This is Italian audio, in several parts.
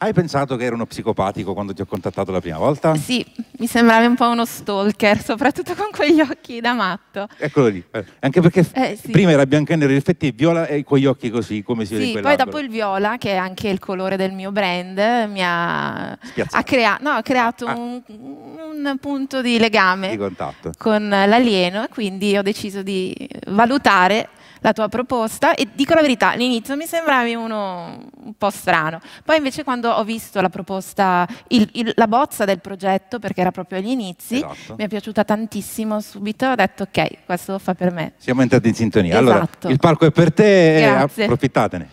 Hai pensato che ero uno psicopatico quando ti ho contattato la prima volta? Sì, mi sembravi un po' uno stalker, soprattutto con quegli occhi da matto. Eccolo lì. Eh, Anche perché Eh, sì. prima era bianco e nero, in effetti viola e con gli occhi così, come si vede Sì, poi quell'albero. dopo il viola, che è anche il colore del mio brand, mi ha, ha, crea- no, ha creato Ah. un, un punto di legame Di contatto. con l'alieno e quindi ho deciso di valutare la tua proposta e dico la verità, all'inizio mi sembravi uno un po' strano, poi invece quando ho visto la proposta, il- il- la bozza del progetto, perché era proprio agli inizi, Esatto. mi è piaciuta tantissimo subito, ho detto ok, questo fa per me. Siamo entrati in sintonia. Allora, Esatto. il palco è per te, Grazie. approfittatene.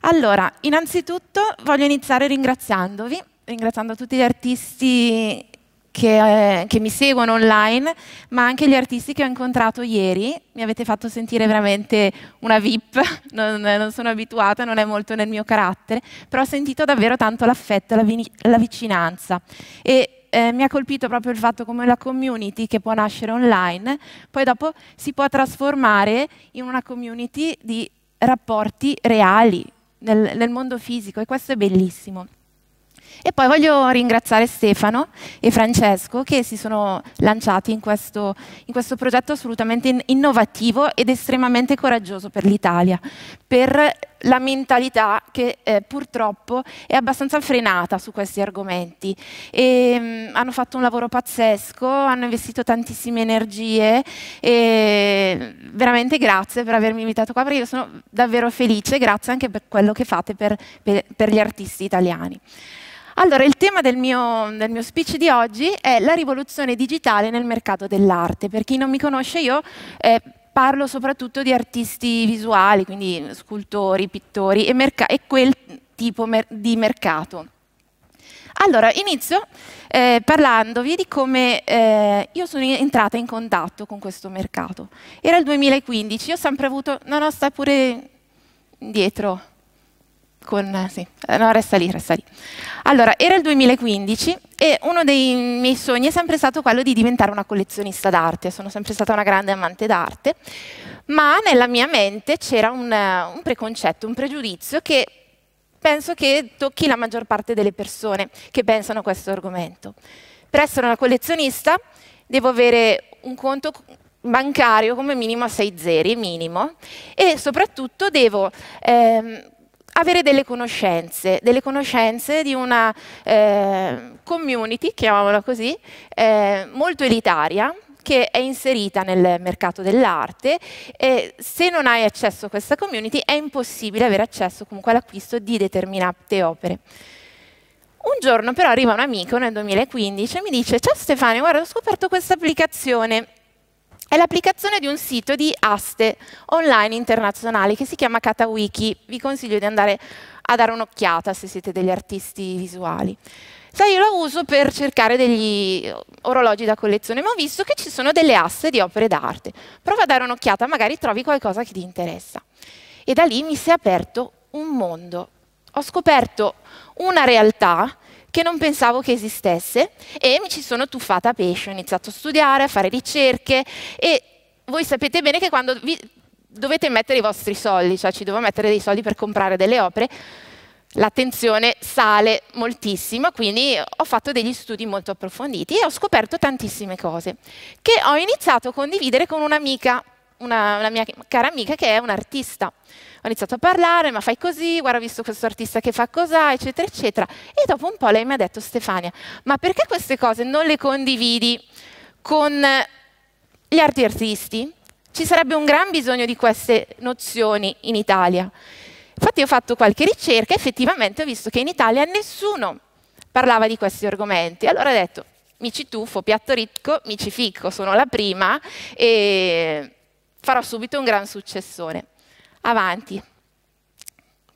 Allora, innanzitutto voglio iniziare ringraziandovi, ringraziando tutti gli artisti che, eh, che mi seguono online, ma anche gli artisti che ho incontrato ieri. Mi avete fatto sentire veramente una VIP, non, non sono abituata, non è molto nel mio carattere, però ho sentito davvero tanto l'affetto la, la vicinanza. E eh, mi ha colpito proprio il fatto come la community che può nascere online, poi dopo si può trasformare in una community di rapporti reali nel, nel mondo fisico e questo è bellissimo. E poi voglio ringraziare Stefano e Francesco che si sono lanciati in questo, in questo progetto assolutamente in- innovativo ed estremamente coraggioso per l'Italia, per la mentalità che eh, purtroppo è abbastanza frenata su questi argomenti. E, mm, hanno fatto un lavoro pazzesco, hanno investito tantissime energie e veramente grazie per avermi invitato qua perché io sono davvero felice, grazie anche per quello che fate per- per- per gli artisti italiani. Allora, il tema del mio, del mio speech di oggi è la rivoluzione digitale nel mercato dell'arte. Per chi non mi conosce, io eh, parlo soprattutto di artisti visuali, quindi scultori, pittori e, merca- e quel tipo mer- di mercato. Allora, inizio eh, parlandovi di come eh, io sono entrata in contatto con questo mercato. Era il 2015, io ho sempre avuto... No, no, sta pure dietro con, eh, sì, no, resta lì, resta lì. Allora, era il 2015 e uno dei miei sogni è sempre stato quello di diventare una collezionista d'arte. Sono sempre stata una grande amante d'arte, ma nella mia mente c'era un, eh, un preconcetto, un pregiudizio che penso che tocchi la maggior parte delle persone che pensano a questo argomento. Per essere una collezionista devo avere un conto bancario come minimo a 6 zeri, minimo, e soprattutto devo ehm, avere delle conoscenze, delle conoscenze di una eh, community, chiamiamola così, eh, molto elitaria, che è inserita nel mercato dell'arte e se non hai accesso a questa community è impossibile avere accesso comunque all'acquisto di determinate opere. Un giorno però arriva un amico nel 2015 e mi dice ciao Stefania, guarda ho scoperto questa applicazione è l'applicazione di un sito di aste online internazionali che si chiama Katawiki. Vi consiglio di andare a dare un'occhiata se siete degli artisti visuali. Sai, io lo uso per cercare degli orologi da collezione, ma ho visto che ci sono delle aste di opere d'arte. Prova a dare un'occhiata, magari trovi qualcosa che ti interessa. E da lì mi si è aperto un mondo. Ho scoperto una realtà che non pensavo che esistesse e mi ci sono tuffata a pesce, ho iniziato a studiare, a fare ricerche e voi sapete bene che quando vi dovete mettere i vostri soldi, cioè ci devo mettere dei soldi per comprare delle opere, l'attenzione sale moltissimo, quindi ho fatto degli studi molto approfonditi e ho scoperto tantissime cose che ho iniziato a condividere con un'amica, una, una mia cara amica che è un'artista ho iniziato a parlare, ma fai così, guarda, ho visto questo artista che fa cos'ha, eccetera, eccetera. E dopo un po' lei mi ha detto, Stefania, ma perché queste cose non le condividi con gli altri artisti? Ci sarebbe un gran bisogno di queste nozioni in Italia. Infatti ho fatto qualche ricerca e effettivamente ho visto che in Italia nessuno parlava di questi argomenti. Allora ho detto, mi ci tuffo, piatto ricco, mi ci ficco, sono la prima e farò subito un gran successone. Avanti,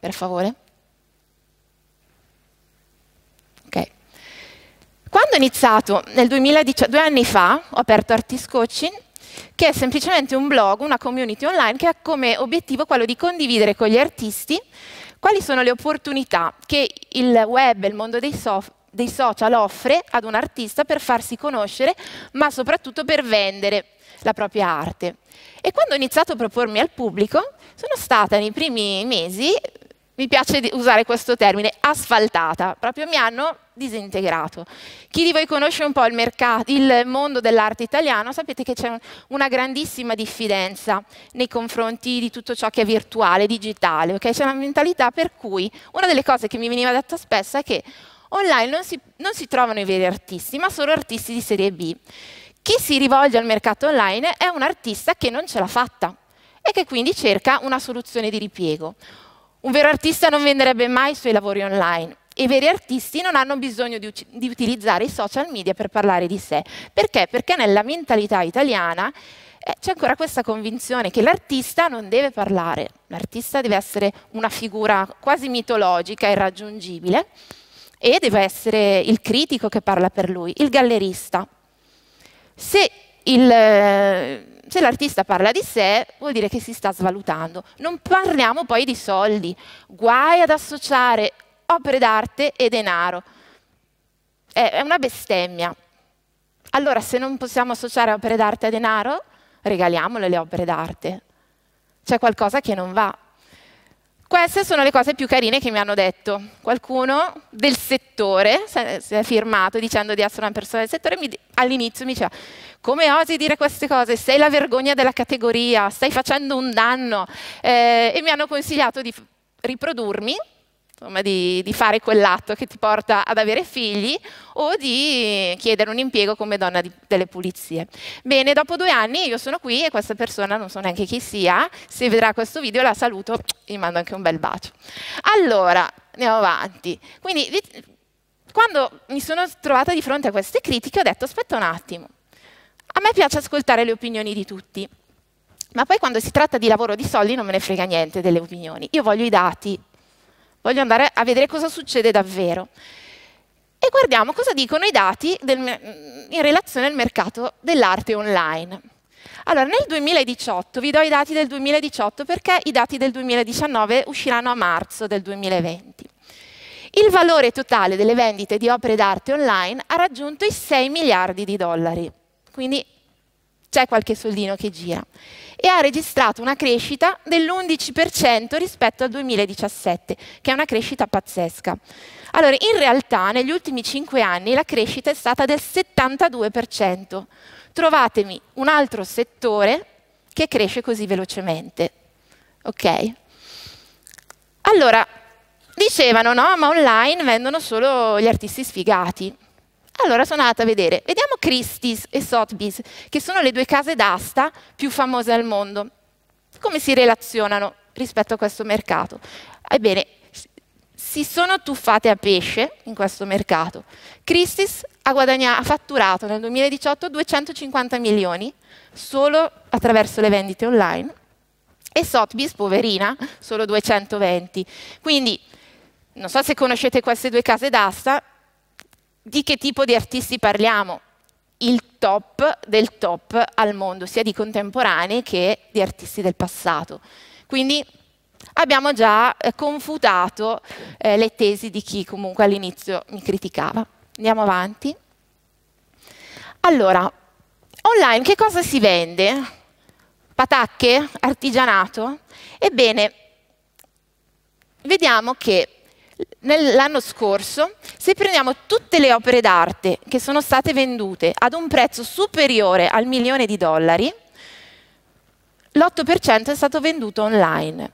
per favore. Ok. Quando ho iniziato nel 2018, due anni fa, ho aperto Artist Coaching, che è semplicemente un blog, una community online che ha come obiettivo quello di condividere con gli artisti quali sono le opportunità che il web, il mondo dei, soft, dei social offre ad un artista per farsi conoscere, ma soprattutto per vendere la propria arte. E quando ho iniziato a propormi al pubblico, sono stata nei primi mesi mi piace usare questo termine, asfaltata, proprio mi hanno disintegrato. Chi di voi conosce un po' il, mercato, il mondo dell'arte italiano, sapete che c'è una grandissima diffidenza nei confronti di tutto ciò che è virtuale, digitale, okay? c'è una mentalità per cui una delle cose che mi veniva detta spesso è che online non si, non si trovano i veri artisti, ma solo artisti di serie B. Chi si rivolge al mercato online è un artista che non ce l'ha fatta e che quindi cerca una soluzione di ripiego. Un vero artista non venderebbe mai i suoi lavori online e i veri artisti non hanno bisogno di, di, utilizzare i social media per parlare di sé. Perché? Perché nella mentalità italiana eh, c'è ancora questa convinzione che l'artista non deve parlare, l'artista deve essere una figura quasi mitologica, irraggiungibile, e deve essere il critico che parla per lui, il gallerista. Se l'artista parla di sé, vuol dire che si sta svalutando. Non parliamo poi di soldi, guai ad associare opere d'arte e denaro. È, è una bestemmia. Allora, se non possiamo associare opere d'arte a denaro, regaliamole le opere d'arte. C'è qualcosa che non va. Queste sono le cose più carine che mi hanno detto. Qualcuno del settore si è firmato dicendo di essere una persona del settore all'inizio mi diceva come osi dire queste cose? Sei la vergogna della categoria, stai facendo un danno. Eh, e mi hanno consigliato di riprodurmi insomma, di, di, fare quell'atto che ti porta ad avere figli o di chiedere un impiego come donna di, delle pulizie. Bene, dopo due anni io sono qui e questa persona non so neanche chi sia, se vedrà questo video la saluto, gli mando anche un bel bacio. Allora, andiamo avanti. Quindi, quando mi sono trovata di fronte a queste critiche ho detto aspetta un attimo, a me piace ascoltare le opinioni di tutti, ma poi quando si tratta di lavoro di soldi non me ne frega niente delle opinioni, io voglio i dati, voglio andare a vedere cosa succede davvero. E guardiamo cosa dicono i dati del, in relazione al mercato dell'arte online. Allora, nel 2018, vi do i dati del 2018 perché i dati del 2019 usciranno a marzo del 2020. Il valore totale delle vendite di opere d'arte online ha raggiunto i 6 miliardi di dollari, quindi c'è qualche soldino che gira e ha registrato una crescita dell'11% rispetto al 2017, che è una crescita pazzesca. Allora, in realtà negli ultimi 5 anni la crescita è stata del 72%. Trovatemi un altro settore che cresce così velocemente. Ok? Allora, dicevano no, ma online vendono solo gli artisti sfigati. Allora sono andata a vedere, vediamo Christie's e Sotheby's, che sono le due case d'asta più famose al mondo. Come si relazionano rispetto a questo mercato? Ebbene, si sono tuffate a pesce in questo mercato. Christie's ha, ha fatturato nel 2018 250 milioni solo attraverso le vendite online e Sotheby's, poverina, solo 220. Quindi, non so se conoscete queste due case d'asta, di che tipo di artisti parliamo? Il top del top al mondo, sia di contemporanei che di artisti del passato. Quindi abbiamo già eh, confutato eh, le tesi di chi comunque all'inizio mi criticava. Andiamo avanti. Allora, online che cosa si vende? Patacche? Artigianato? Ebbene, vediamo che l'anno scorso, se prendiamo tutte le opere d'arte che sono state vendute ad un prezzo superiore al milione di dollari, l'8% è stato venduto online.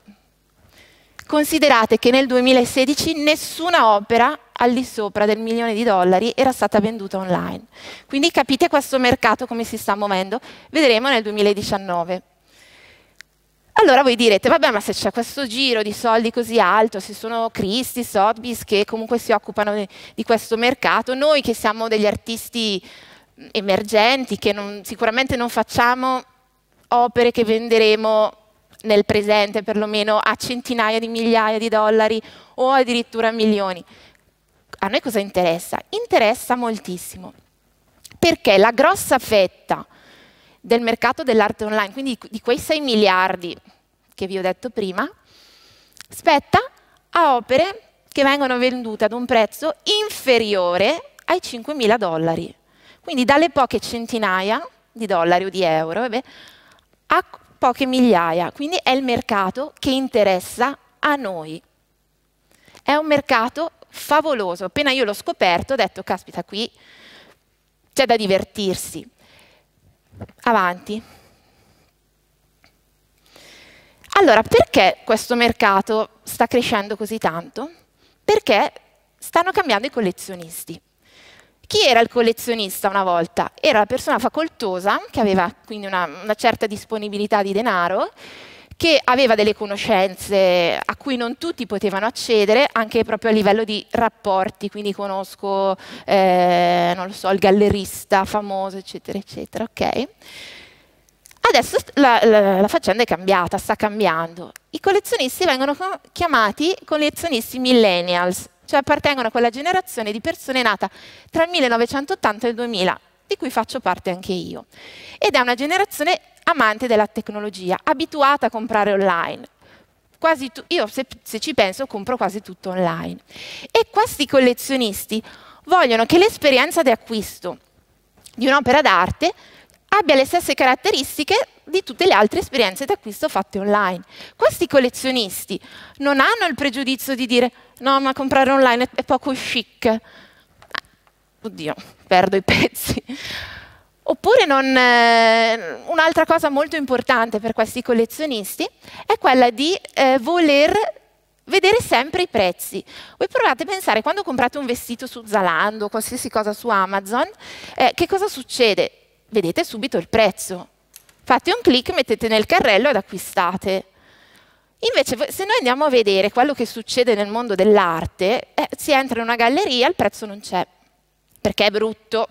Considerate che nel 2016 nessuna opera al di sopra del milione di dollari era stata venduta online. Quindi capite questo mercato come si sta muovendo? Vedremo nel 2019. Allora voi direte, vabbè, ma se c'è questo giro di soldi così alto, se sono Christie, Sotheby's che comunque si occupano di, di, questo mercato, noi che siamo degli artisti emergenti, che non, sicuramente non facciamo opere che venderemo nel presente perlomeno a centinaia di migliaia di dollari o addirittura milioni. A noi cosa interessa? Interessa moltissimo, perché la grossa fetta del mercato dell'arte online, quindi di quei 6 miliardi che vi ho detto prima, spetta a opere che vengono vendute ad un prezzo inferiore ai 5 mila dollari. Quindi dalle poche centinaia di dollari o di euro vabbè, a poche migliaia. Quindi è il mercato che interessa a noi. È un mercato favoloso. Appena io l'ho scoperto ho detto, caspita, qui c'è da divertirsi. Avanti. Allora, perché questo mercato sta crescendo così tanto? Perché stanno cambiando i collezionisti. Chi era il collezionista una volta? Era la persona facoltosa, che aveva quindi una, una certa disponibilità di denaro, che aveva delle conoscenze a cui non tutti potevano accedere, anche proprio a livello di rapporti, quindi conosco, eh, non lo so, il gallerista famoso, eccetera, eccetera, ok? Adesso la, la, la, faccenda è cambiata, sta cambiando. I collezionisti vengono chiamati collezionisti millennials, cioè appartengono a quella generazione di persone nata tra il 1980 e il 2000, di cui faccio parte anche io. Ed è una generazione amante della tecnologia, abituata a comprare online. io se, se ci penso compro quasi tutto online. E questi collezionisti vogliono che l'esperienza di acquisto di un'opera d'arte abbia le stesse caratteristiche di tutte le altre esperienze di acquisto fatte online. Questi collezionisti non hanno il pregiudizio di dire no, ma comprare online è poco chic. Oddio, perdo i pezzi. Oppure eh, un'altra cosa molto importante per questi collezionisti è quella di eh, voler vedere sempre i prezzi. Voi provate a pensare, quando comprate un vestito su Zalando, qualsiasi cosa su Amazon, eh, che cosa succede? Vedete subito il prezzo. Fate un clic, mettete nel carrello ed acquistate. Invece, se noi andiamo a vedere quello che succede nel mondo dell'arte, eh, si entra in una galleria, il prezzo non c'è, perché è brutto,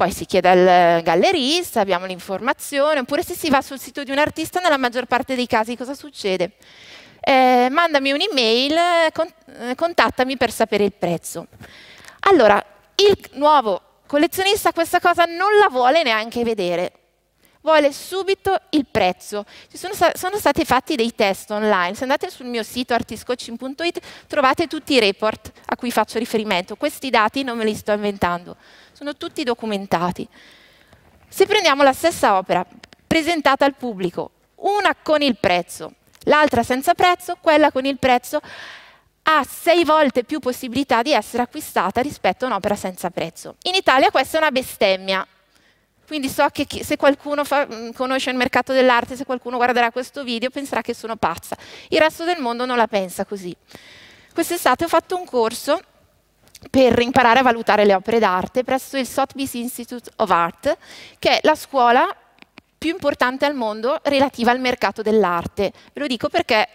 poi si chiede al gallerista, abbiamo l'informazione, oppure se si va sul sito di un artista, nella maggior parte dei casi cosa succede? Eh, mandami un'email, con, eh, contattami per sapere il prezzo. Allora, il nuovo collezionista questa cosa non la vuole neanche vedere, vuole subito il prezzo. Sono, sono, stati fatti dei test online, se andate sul mio sito artiscoaching.it trovate tutti i report a cui faccio riferimento, questi dati non me li sto inventando sono tutti documentati. Se prendiamo la stessa opera presentata al pubblico, una con il prezzo, l'altra senza prezzo, quella con il prezzo ha sei volte più possibilità di essere acquistata rispetto a un'opera senza prezzo. In Italia questa è una bestemmia, quindi so che chi, se qualcuno fa, mm, conosce il mercato dell'arte, se qualcuno guarderà questo video penserà che sono pazza. Il resto del mondo non la pensa così. Quest'estate ho fatto un corso per imparare a valutare le opere d'arte presso il Sotheby's Institute of Art, che è la scuola più importante al mondo relativa al mercato dell'arte. Ve lo dico perché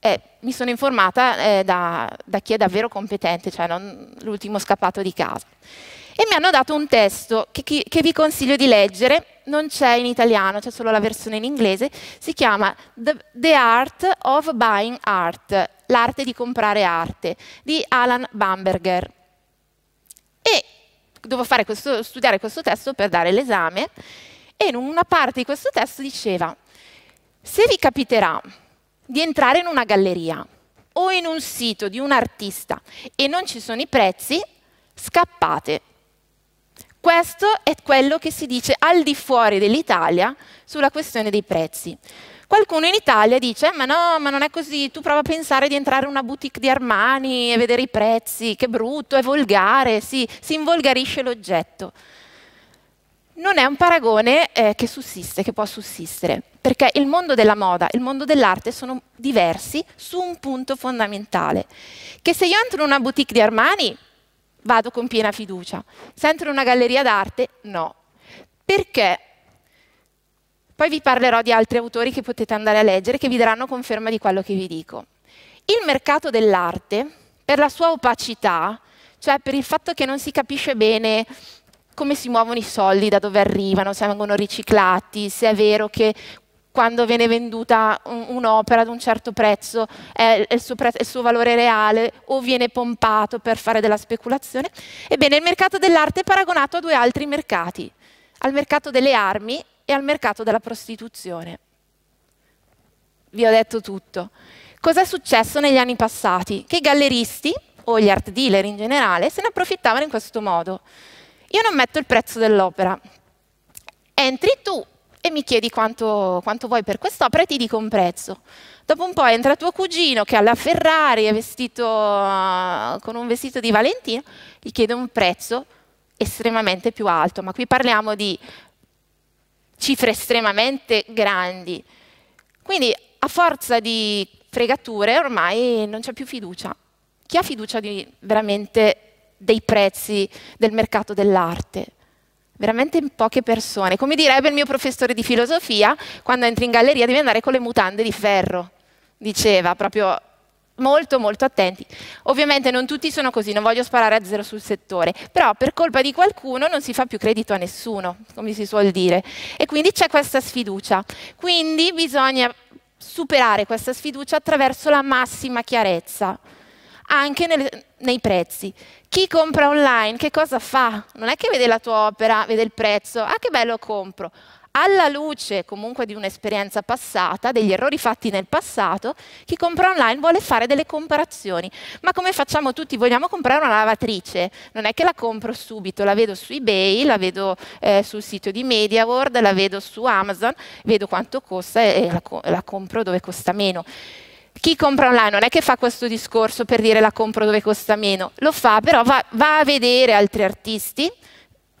eh, mi sono informata eh, da, da, chi è davvero competente, cioè non l'ultimo scappato di casa. E mi hanno dato un testo che, che vi consiglio di leggere, non c'è in italiano, c'è solo la versione in inglese, si chiama The, The Art of Buying Art, l'arte di comprare arte, di Alan Bamberger. E dovevo questo, studiare questo testo per dare l'esame e in una parte di questo testo diceva, se vi capiterà di entrare in una galleria o in un sito di un artista e non ci sono i prezzi, scappate. Questo è quello che si dice al di fuori dell'Italia sulla questione dei prezzi. Qualcuno in Italia dice, ma no, ma non è così, tu prova a pensare di entrare in una boutique di Armani e vedere i prezzi, che brutto, è volgare, sì, si involgarisce l'oggetto. Non è un paragone eh, che sussiste, che può sussistere, perché il mondo della moda e il mondo dell'arte sono diversi su un punto fondamentale, che se io entro in una boutique di Armani vado con piena fiducia, se entro in una galleria d'arte no. Perché poi vi parlerò di altri autori che potete andare a leggere che vi daranno conferma di quello che vi dico. Il mercato dell'arte, per la sua opacità, cioè per il fatto che non si capisce bene come si muovono i soldi, da dove arrivano, se vengono riciclati, se è vero che quando viene venduta un'opera ad un certo prezzo è il prezzo, il suo, valore reale o viene pompato per fare della speculazione. Ebbene, il mercato dell'arte è paragonato a due altri mercati, al mercato delle armi e al mercato della prostituzione. Vi ho detto tutto. Cosa è successo negli anni passati? Che i galleristi, o gli art dealer in generale, se ne approfittavano in questo modo. Io non metto il prezzo dell'opera. Entri tu e mi chiedi quanto, quanto vuoi per quest'opera e ti dico un prezzo. Dopo un po' entra tuo cugino che alla Ferrari è vestito uh, con un vestito di Valentino, gli chiede un prezzo estremamente più alto, ma qui parliamo di cifre estremamente grandi. Quindi a forza di fregature ormai non c'è più fiducia. Chi ha fiducia di, veramente dei prezzi del mercato dell'arte? Veramente poche persone. Come direbbe il mio professore di filosofia, quando entri in galleria devi andare con le mutande di ferro, diceva, proprio molto molto attenti. Ovviamente non tutti sono così, non voglio sparare a zero sul settore, però per colpa di qualcuno non si fa più credito a nessuno, come si suol dire, e quindi c'è questa sfiducia. Quindi bisogna superare questa sfiducia attraverso la massima chiarezza anche nel, nei prezzi. Chi compra online che cosa fa? Non è che vede la tua opera, vede il prezzo, ah che bello compro. Alla luce comunque di un'esperienza passata, degli errori fatti nel passato, chi compra online vuole fare delle comparazioni. Ma come facciamo tutti? Vogliamo comprare una lavatrice? Non è che la compro subito, la vedo su eBay, la vedo eh, sul sito di MediaWorld, la vedo su Amazon, vedo quanto costa e la, la compro dove costa meno chi compra online non è che fa questo discorso per dire la compro dove costa meno, lo fa, però va, va a vedere altri artisti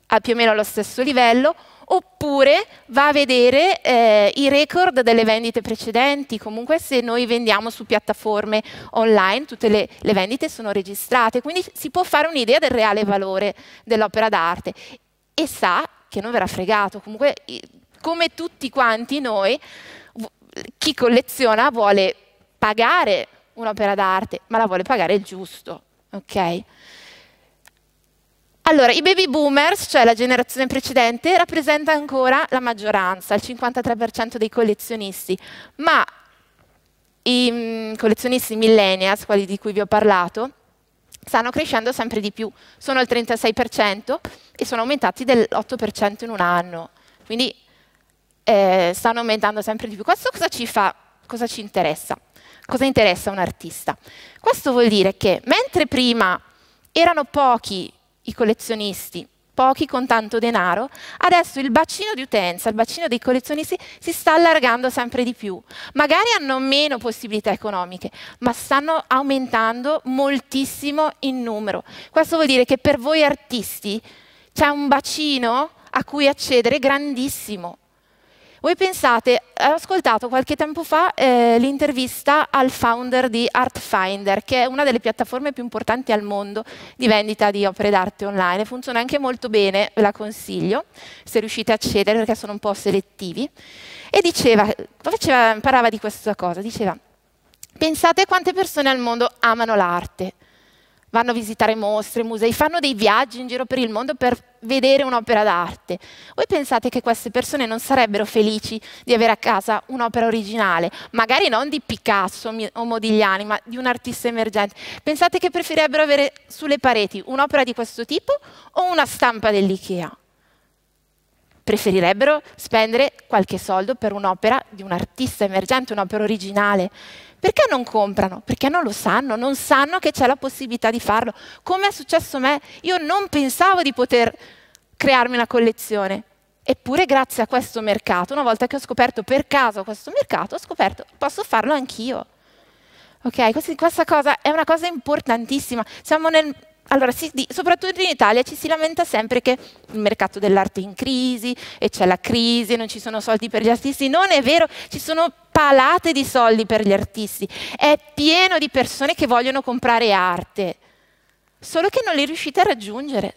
a più o meno allo stesso livello, oppure va a vedere eh, i record delle vendite precedenti. Comunque se noi vendiamo su piattaforme online, tutte le, le vendite sono registrate, quindi si può fare un'idea del reale valore dell'opera d'arte e sa che non verrà fregato. Comunque, come tutti quanti noi, chi colleziona vuole pagare un'opera d'arte, ma la vuole pagare il giusto. ok? Allora, i baby boomers, cioè la generazione precedente, rappresenta ancora la maggioranza, il 53% dei collezionisti, ma i mm, collezionisti millennials, quelli di cui vi ho parlato, stanno crescendo sempre di più, sono al 36% e sono aumentati dell'8% in un anno, quindi eh, stanno aumentando sempre di più. Questo cosa ci fa? Cosa ci interessa? Cosa interessa un artista? Questo vuol dire che mentre prima erano pochi i collezionisti, pochi con tanto denaro, adesso il bacino di utenza, il bacino dei collezionisti si sta allargando sempre di più. Magari hanno meno possibilità economiche, ma stanno aumentando moltissimo in numero. Questo vuol dire che per voi artisti c'è un bacino a cui accedere grandissimo. Voi pensate, ho ascoltato qualche tempo fa eh, l'intervista al founder di Artfinder, che è una delle piattaforme più importanti al mondo di vendita di opere d'arte online. Funziona anche molto bene, ve la consiglio, se riuscite a accedere perché sono un po' selettivi. E diceva, faceva, parlava di questa cosa, diceva, pensate quante persone al mondo amano l'arte vanno a visitare mostre, musei, fanno dei viaggi in giro per il mondo per vedere un'opera d'arte. Voi pensate che queste persone non sarebbero felici di avere a casa un'opera originale, magari non di Picasso o Modigliani, ma di un artista emergente? Pensate che preferirebbero avere sulle pareti un'opera di questo tipo o una stampa dell'IKEA? Preferirebbero spendere qualche soldo per un'opera di un artista emergente, un'opera originale. Perché non comprano? Perché non lo sanno, non sanno che c'è la possibilità di farlo. Come è successo a me? Io non pensavo di poter crearmi una collezione. Eppure grazie a questo mercato, una volta che ho scoperto per caso questo mercato, ho scoperto che posso farlo anch'io. Ok, questa cosa è una cosa importantissima. Siamo nel allora, si, soprattutto in Italia ci si lamenta sempre che il mercato dell'arte è in crisi e c'è la crisi, non ci sono soldi per gli artisti. Non è vero, ci sono palate di soldi per gli artisti. È pieno di persone che vogliono comprare arte, solo che non li riuscite a raggiungere.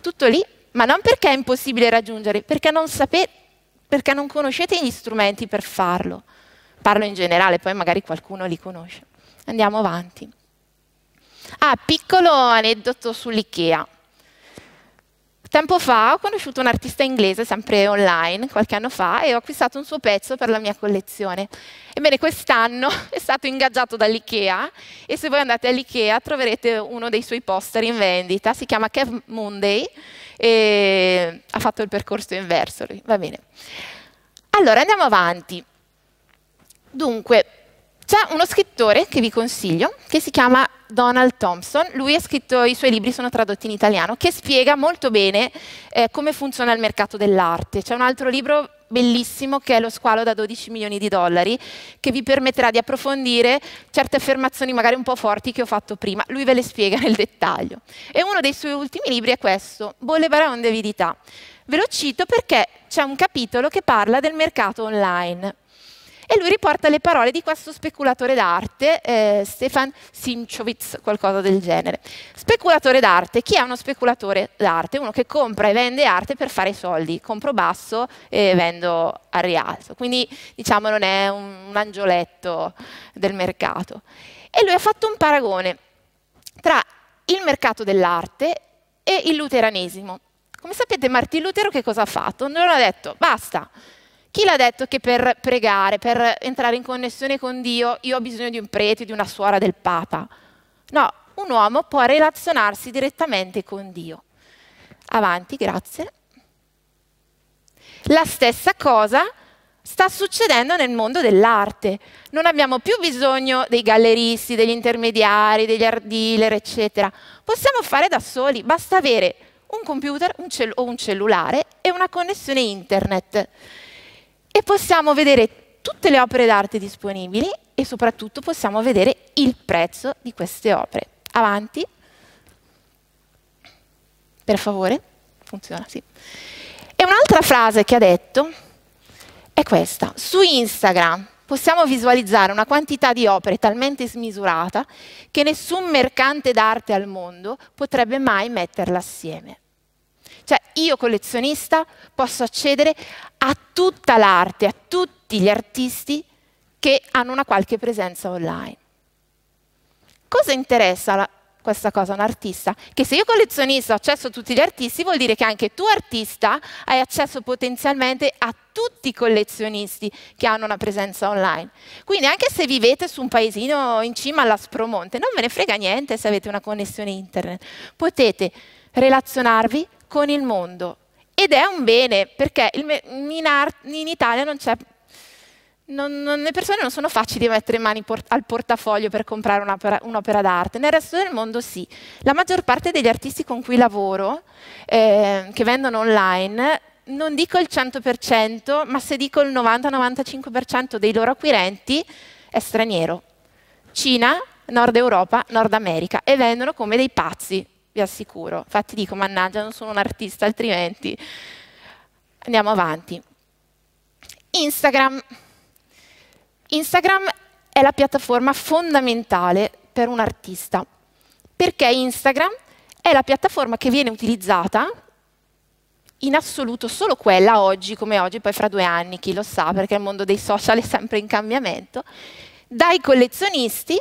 Tutto lì, ma non perché è impossibile raggiungere, perché non sapete, perché non conoscete gli strumenti per farlo. Parlo in generale, poi magari qualcuno li conosce. Andiamo avanti. Ah, piccolo aneddoto sull'IKEA. Tempo fa ho conosciuto un artista inglese, sempre online, qualche anno fa, e ho acquistato un suo pezzo per la mia collezione. Ebbene, quest'anno è stato ingaggiato dall'IKEA e se voi andate all'IKEA troverete uno dei suoi poster in vendita, si chiama Kev Monday e ha fatto il percorso inverso lui, va bene. Allora, andiamo avanti. Dunque, c'è uno scrittore che vi consiglio, che si chiama Donald Thompson. Lui ha scritto, i suoi libri sono tradotti in italiano, che spiega molto bene eh, come funziona il mercato dell'arte. C'è un altro libro bellissimo che è lo squalo da 12 milioni di dollari, che vi permetterà di approfondire certe affermazioni magari un po' forti che ho fatto prima. Lui ve le spiega nel dettaglio. E uno dei suoi ultimi libri è questo, Bolle Barone de Avidità. Ve lo cito perché c'è un capitolo che parla del mercato online. E lui riporta le parole di questo speculatore d'arte, eh, Stefan Sinchowitz, qualcosa del genere. Speculatore d'arte, chi è uno speculatore d'arte? Uno che compra e vende arte per fare soldi. Compro basso e vendo a rialzo. Quindi diciamo non è un, un angioletto del mercato. E lui ha fatto un paragone tra il mercato dell'arte e il luteranesimo. Come sapete Martin Lutero che cosa ha fatto? Non ha detto basta, chi l'ha detto che per pregare, per entrare in connessione con Dio, io ho bisogno di un prete, di una suora del Papa? No, un uomo può relazionarsi direttamente con Dio. Avanti, grazie. La stessa cosa sta succedendo nel mondo dell'arte. Non abbiamo più bisogno dei galleristi, degli intermediari, degli art dealer, eccetera. Possiamo fare da soli, basta avere un computer un o un cellulare e una connessione internet e possiamo vedere tutte le opere d'arte disponibili e soprattutto possiamo vedere il prezzo di queste opere. Avanti. Per favore. Funziona, sì. E un'altra frase che ha detto è questa. Su Instagram possiamo visualizzare una quantità di opere talmente smisurata che nessun mercante d'arte al mondo potrebbe mai metterla assieme. Cioè io collezionista posso accedere a tutta l'arte, a tutti gli artisti che hanno una qualche presenza online. Cosa interessa la, questa cosa a un artista? Che se io collezionista ho accesso a tutti gli artisti, vuol dire che anche tu artista hai accesso potenzialmente a tutti i collezionisti che hanno una presenza online. Quindi anche se vivete su un paesino in cima all'Aspromonte, non ve ne frega niente se avete una connessione internet. Potete relazionarvi con il mondo. Ed è un bene, perché in, art, in, Italia non c'è... Non, non, le persone non sono facili da mettere in mani port, al portafoglio per comprare un'opera, un'opera, d'arte, nel resto del mondo sì. La maggior parte degli artisti con cui lavoro, eh, che vendono online, non dico il 100%, ma se dico il 90-95% dei loro acquirenti è straniero. Cina, Nord Europa, Nord America e vendono come dei pazzi vi assicuro. Infatti dico, mannaggia, non sono un artista, altrimenti andiamo avanti. Instagram. Instagram è la piattaforma fondamentale per un artista, perché Instagram è la piattaforma che viene utilizzata in assoluto solo quella oggi come oggi, poi fra due anni, chi lo sa, perché il mondo dei social è sempre in cambiamento, dai collezionisti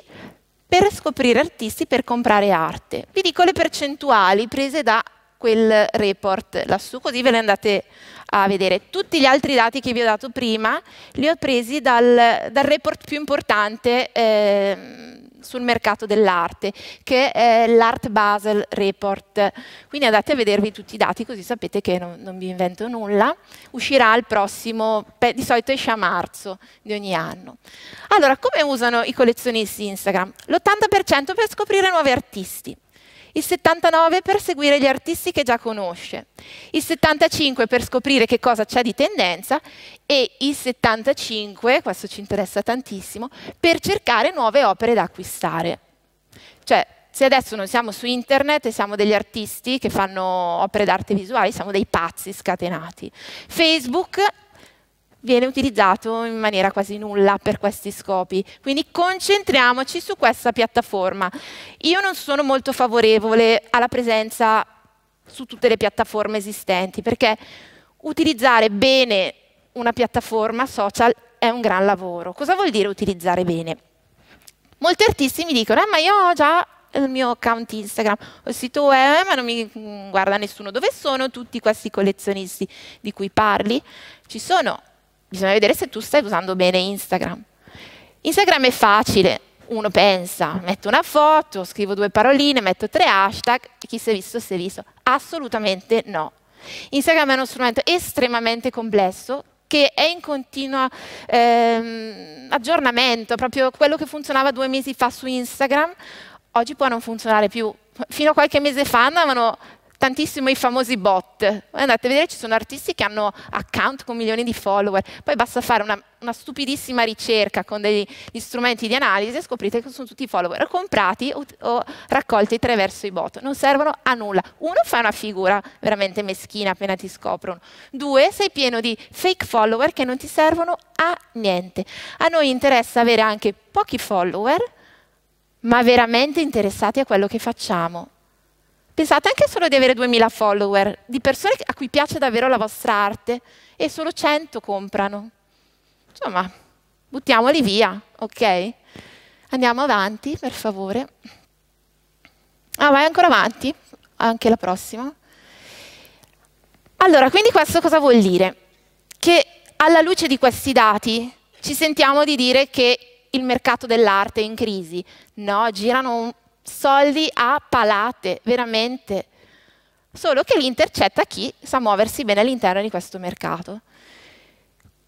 per scoprire artisti per comprare arte. Vi dico le percentuali prese da quel report lassù, così ve le andate a vedere. Tutti gli altri dati che vi ho dato prima li ho presi dal, dal report più importante eh, sul mercato dell'arte, che è l'Art Basel Report. Quindi andate a vedervi tutti i dati, così sapete che non, non vi invento nulla. Uscirà il prossimo, di solito esce a marzo di ogni anno. Allora, come usano i collezionisti Instagram? L'80% per scoprire nuovi artisti il 79 per seguire gli artisti che già conosce, il 75 per scoprire che cosa c'è di tendenza e il 75, questo ci interessa tantissimo, per cercare nuove opere da acquistare. Cioè, se adesso noi siamo su internet e siamo degli artisti che fanno opere d'arte visuali, siamo dei pazzi scatenati. Facebook viene utilizzato in maniera quasi nulla per questi scopi. Quindi concentriamoci su questa piattaforma. Io non sono molto favorevole alla presenza su tutte le piattaforme esistenti, perché utilizzare bene una piattaforma social è un gran lavoro. Cosa vuol dire utilizzare bene? Molti artisti mi dicono, eh, ma io ho già il mio account Instagram, ho il sito web, ma non mi guarda nessuno. Dove sono tutti questi collezionisti di cui parli? Ci sono bisogna vedere se tu stai usando bene Instagram. Instagram è facile, uno pensa, metto una foto, scrivo due paroline, metto tre hashtag, chi si è visto si è visto. Assolutamente no. Instagram è uno strumento estremamente complesso che è in continuo ehm, aggiornamento, proprio quello che funzionava due mesi fa su Instagram, oggi può non funzionare più. Fino a qualche mese fa andavano tantissimo i famosi bot. Andate a vedere, ci sono artisti che hanno account con milioni di follower, poi basta fare una, una stupidissima ricerca con degli strumenti di analisi e scoprite che sono tutti follower comprati o, o, raccolti attraverso i bot. Non servono a nulla. Uno, fa una figura veramente meschina appena ti scoprono. Due, sei pieno di fake follower che non ti servono a niente. A noi interessa avere anche pochi follower, ma veramente interessati a quello che facciamo Pensate anche solo di avere 2000 follower, di persone a cui piace davvero la vostra arte e solo 100 comprano. Insomma, buttiamoli via, ok? Andiamo avanti, per favore. Ah, vai ancora avanti, anche la prossima. Allora, quindi questo cosa vuol dire? Che alla luce di questi dati ci sentiamo di dire che il mercato dell'arte è in crisi. No, girano soldi a palate, veramente. Solo che l'intercetta chi sa muoversi bene all'interno di questo mercato.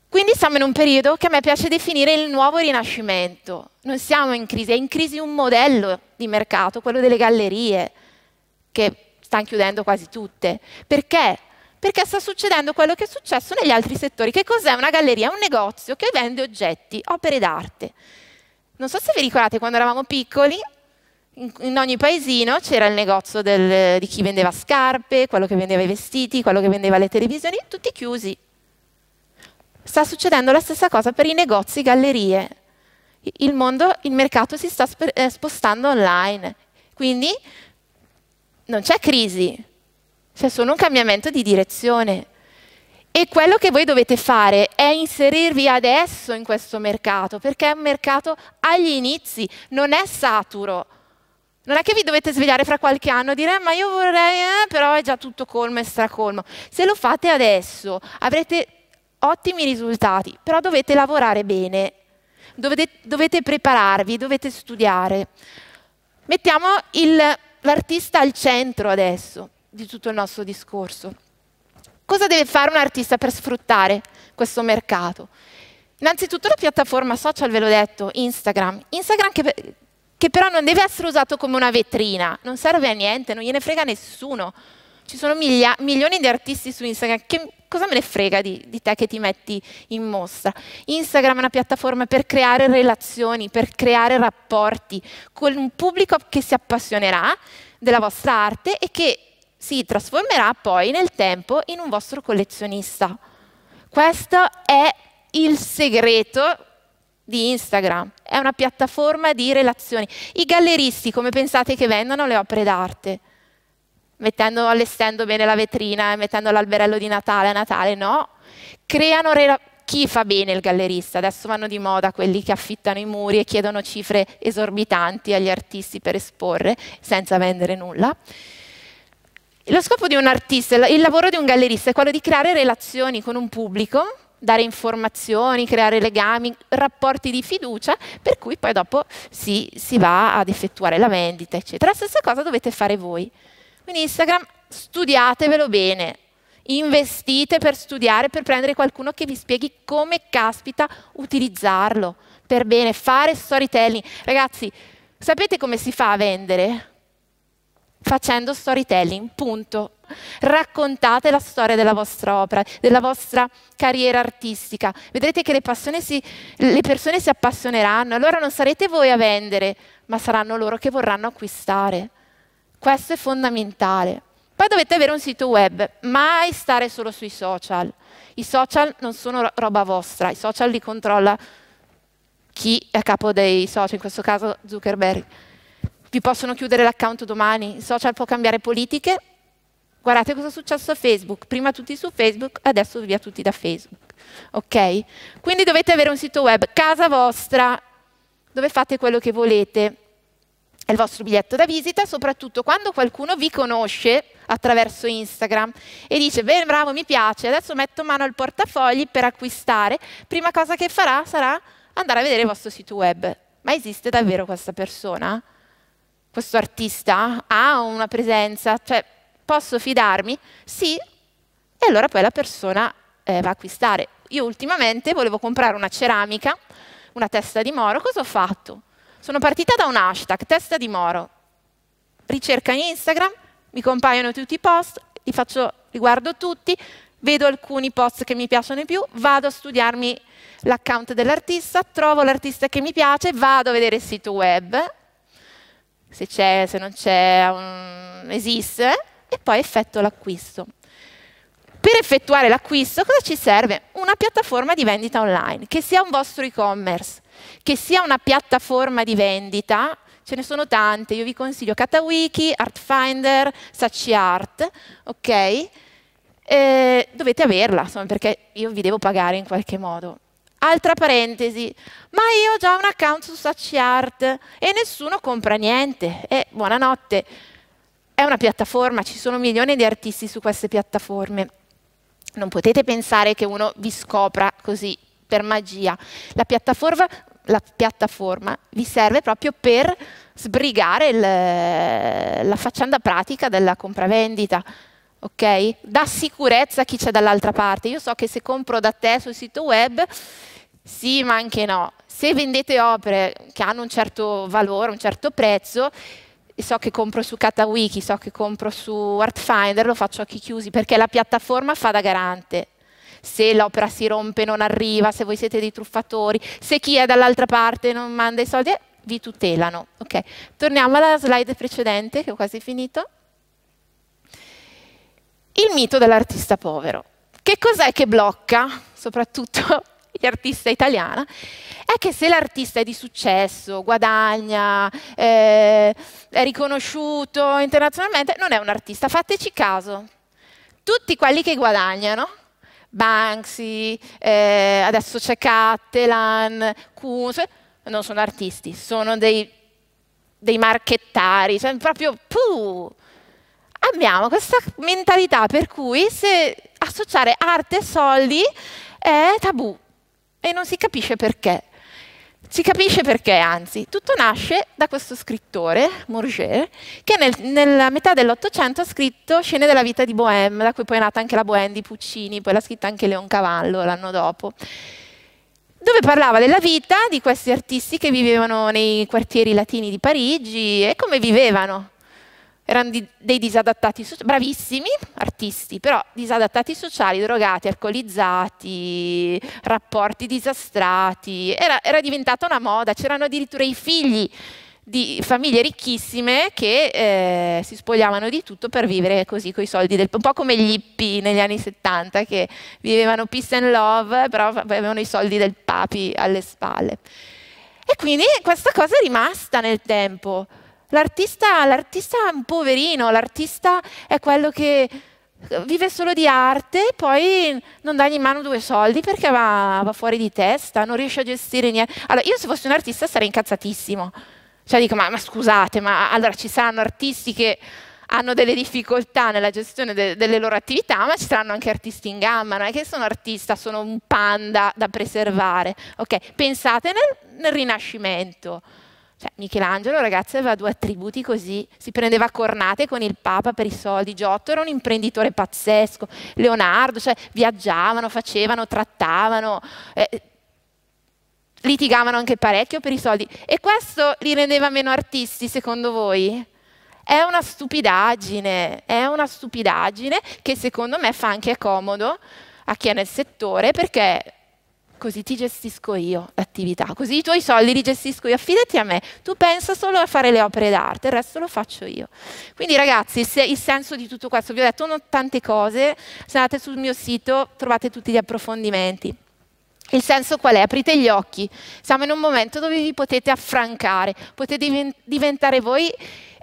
Quindi siamo in un periodo che a me piace definire il nuovo rinascimento. Non siamo in crisi, è in crisi un modello di mercato, quello delle gallerie, che stanno chiudendo quasi tutte. Perché? Perché sta succedendo quello che è successo negli altri settori. Che cos'è una galleria? È un negozio che vende oggetti, opere d'arte. Non so se vi ricordate quando eravamo piccoli, in, ogni paesino c'era il negozio del, di chi vendeva scarpe, quello che vendeva i vestiti, quello che vendeva le televisioni, tutti chiusi. Sta succedendo la stessa cosa per i negozi, gallerie. Il mondo, il mercato si sta eh, spostando online, quindi non c'è crisi, c'è solo un cambiamento di direzione. E quello che voi dovete fare è inserirvi adesso in questo mercato, perché è un mercato agli inizi, non è saturo non è che vi dovete svegliare fra qualche anno e dire ma io vorrei, eh, però è già tutto colmo e stracolmo. Se lo fate adesso avrete ottimi risultati, però dovete lavorare bene, dovete, dovete prepararvi, dovete studiare. Mettiamo l'artista al centro adesso di tutto il nostro discorso. Cosa deve fare un artista per sfruttare questo mercato? Innanzitutto la piattaforma social, ve l'ho detto, Instagram. Instagram che che però non deve essere usato come una vetrina, non serve a niente, non gliene frega nessuno. Ci sono miglia, milioni di artisti su Instagram, che, cosa me ne frega di, di, te che ti metti in mostra? Instagram è una piattaforma per creare relazioni, per creare rapporti con un pubblico che si appassionerà della vostra arte e che si trasformerà poi nel tempo in un vostro collezionista. Questo è il segreto di Instagram, è una piattaforma di relazioni. I galleristi come pensate che vendano le opere d'arte? Mettendo, allestendo bene la vetrina, mettendo l'alberello di Natale a Natale? No, creano relazioni. Chi fa bene il gallerista? Adesso vanno di moda quelli che affittano i muri e chiedono cifre esorbitanti agli artisti per esporre senza vendere nulla. Lo scopo di un artista, il lavoro di un gallerista è quello di creare relazioni con un pubblico dare informazioni, creare legami, rapporti di fiducia, per cui poi dopo si, si va ad effettuare la vendita, eccetera. La stessa cosa dovete fare voi. Quindi Instagram studiatevelo bene, investite per studiare, per prendere qualcuno che vi spieghi come caspita utilizzarlo per bene, fare storytelling. Ragazzi, sapete come si fa a vendere? Facendo storytelling, punto. Raccontate la storia della vostra opera, della vostra carriera artistica. Vedrete che le, si, le persone si appassioneranno. Allora non sarete voi a vendere, ma saranno loro che vorranno acquistare. Questo è fondamentale. Poi dovete avere un sito web, mai stare solo sui social. I social non sono roba vostra, i social li controlla chi è a capo dei social, in questo caso Zuckerberg. Vi possono chiudere l'account domani, il social può cambiare politiche, Guardate cosa è successo a Facebook, prima tutti su Facebook, adesso via tutti da Facebook. Ok? Quindi dovete avere un sito web, casa vostra, dove fate quello che volete. È il vostro biglietto da visita, soprattutto quando qualcuno vi conosce attraverso Instagram e dice, bene, bravo, mi piace, adesso metto mano al portafogli per acquistare, prima cosa che farà sarà andare a vedere il vostro sito web. Ma esiste davvero questa persona? Questo artista ha una presenza? Cioè, Posso fidarmi? Sì. E allora poi la persona eh, va a acquistare. Io ultimamente volevo comprare una ceramica, una testa di moro, cosa ho fatto? Sono partita da un hashtag, testa di moro, ricerca in Instagram, mi compaiono tutti i post, li, faccio, li guardo tutti, vedo alcuni post che mi piacciono di più, vado a studiarmi l'account dell'artista, trovo l'artista che mi piace, vado a vedere il sito web, se c'è, se non c'è, um, esiste, e poi effettuo l'acquisto. Per effettuare l'acquisto cosa ci serve? Una piattaforma di vendita online, che sia un vostro e-commerce, che sia una piattaforma di vendita, ce ne sono tante, io vi consiglio Katawiki, Artfinder, Saci Art, ok? Eh, dovete averla, insomma, perché io vi devo pagare in qualche modo. Altra parentesi, ma io ho già un account su Saci Art e nessuno compra niente. E buonanotte, è una piattaforma, ci sono milioni di artisti su queste piattaforme. Non potete pensare che uno vi scopra così per magia. La piattaforma, la piattaforma vi serve proprio per sbrigare il, la faccenda pratica della compravendita. Ok? Dà sicurezza a chi c'è dall'altra parte. Io so che se compro da te sul sito web, sì, ma anche no. Se vendete opere che hanno un certo valore, un certo prezzo, so che compro su Katawiki, so che compro su Artfinder, lo faccio a occhi chiusi perché la piattaforma fa da garante. Se l'opera si rompe, non arriva, se voi siete dei truffatori, se chi è dall'altra parte non manda i soldi, vi tutelano. Okay. Torniamo alla slide precedente, che ho quasi finito. Il mito dell'artista povero. Che cos'è che blocca, soprattutto gli artisti italiani? è che se l'artista è di successo, guadagna, eh, è riconosciuto internazionalmente, non è un artista. Fateci caso. Tutti quelli che guadagnano, Banksy, eh, adesso c'è Cattelan, Kunz, non sono artisti, sono dei, dei marchettari, cioè proprio puh, abbiamo questa mentalità per cui se associare arte e soldi è tabù e non si capisce perché. Si capisce perché, anzi, tutto nasce da questo scrittore, Murger, che nel, nella metà dell'Ottocento ha scritto Scene della vita di Bohème, da cui poi è nata anche la Bohème di Puccini, poi l'ha scritta anche Leon Cavallo l'anno dopo, dove parlava della vita di questi artisti che vivevano nei quartieri latini di Parigi e come vivevano erano di, dei disadattati bravissimi artisti, però disadattati sociali, drogati, alcolizzati, rapporti disastrati, era, era diventata una moda, c'erano addirittura i figli di famiglie ricchissime che eh, si spogliavano di tutto per vivere così con i soldi del un po' come gli hippie negli anni 70 che vivevano peace and love però avevano i soldi del papi alle spalle. E quindi questa cosa è rimasta nel tempo L'artista, l'artista è un poverino, l'artista è quello che vive solo di arte e poi non dagli in mano due soldi perché va, va, fuori di testa, non riesce a gestire niente. Allora, io se fossi un artista sarei incazzatissimo. Cioè dico, ma, ma scusate, ma allora ci saranno artisti che hanno delle difficoltà nella gestione de delle loro attività, ma ci saranno anche artisti in gamma, non è che sono artista, sono un panda da preservare. Ok, pensate nel, nel Rinascimento cioè, Michelangelo, ragazzi, aveva due attributi così, si prendeva cornate con il Papa per i soldi, Giotto era un imprenditore pazzesco, Leonardo, cioè, viaggiavano, facevano, trattavano, eh, litigavano anche parecchio per i soldi. E questo li rendeva meno artisti, secondo voi? È una stupidaggine, è una stupidaggine che secondo me fa anche comodo a chi è nel settore perché così ti gestisco io l'attività, così i tuoi soldi li gestisco io, affidati a me, tu pensa solo a fare le opere d'arte, il resto lo faccio io. Quindi ragazzi, il senso di tutto questo, vi ho detto tante cose, se andate sul mio sito trovate tutti gli approfondimenti. Il senso qual è? Aprite gli occhi, siamo in un momento dove vi potete affrancare, potete diventare voi...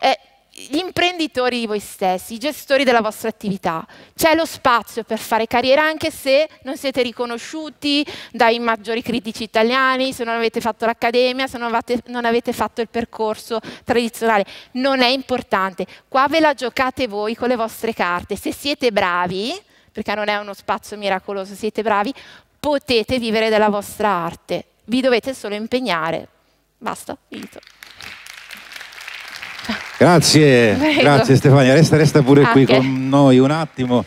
Eh, gli imprenditori di voi stessi, i gestori della vostra attività. C'è lo spazio per fare carriera anche se non siete riconosciuti dai maggiori critici italiani, se non avete fatto l'accademia, se non avete, non avete fatto il percorso tradizionale. Non è importante. Qua ve la giocate voi con le vostre carte. Se siete bravi, perché non è uno spazio miracoloso, siete bravi, potete vivere della vostra arte. Vi dovete solo impegnare. Basta, finito. Grazie, Prego. grazie Stefania. Resta, resta pure Anche. qui con noi un attimo.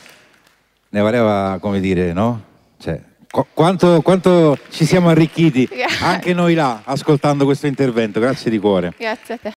Ne valeva, come dire, no? Cioè, qu quanto, quanto, ci siamo arricchiti anche noi là ascoltando questo intervento. Grazie di cuore. Grazie a te.